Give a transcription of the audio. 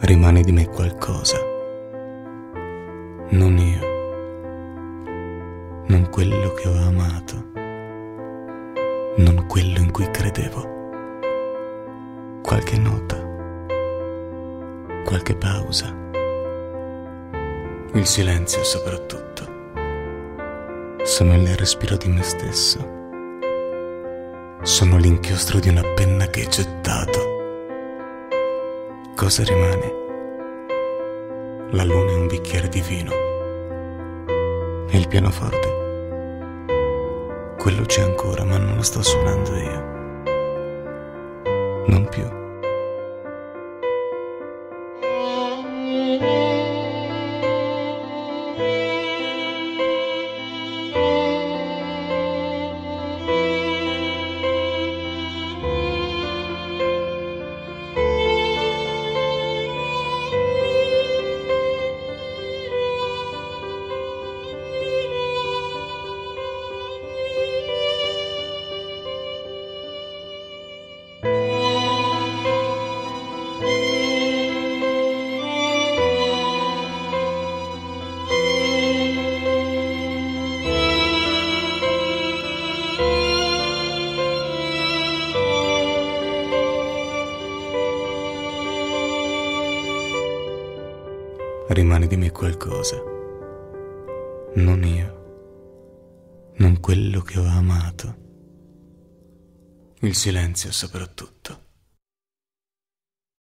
rimane di me qualcosa. Non io, non quello che ho amato, non quello in cui credevo. Qualche nota, qualche pausa, il silenzio soprattutto. Sono il respiro di me stesso. Sono l'inchiostro di una penna che hai gettato Cosa rimane? La luna è un bicchiere di vino. E il pianoforte? Quello c'è ancora, ma non lo sto suonando io. Non più. Rimane di me qualcosa. Non io, non quello che ho amato. Il silenzio soprattutto.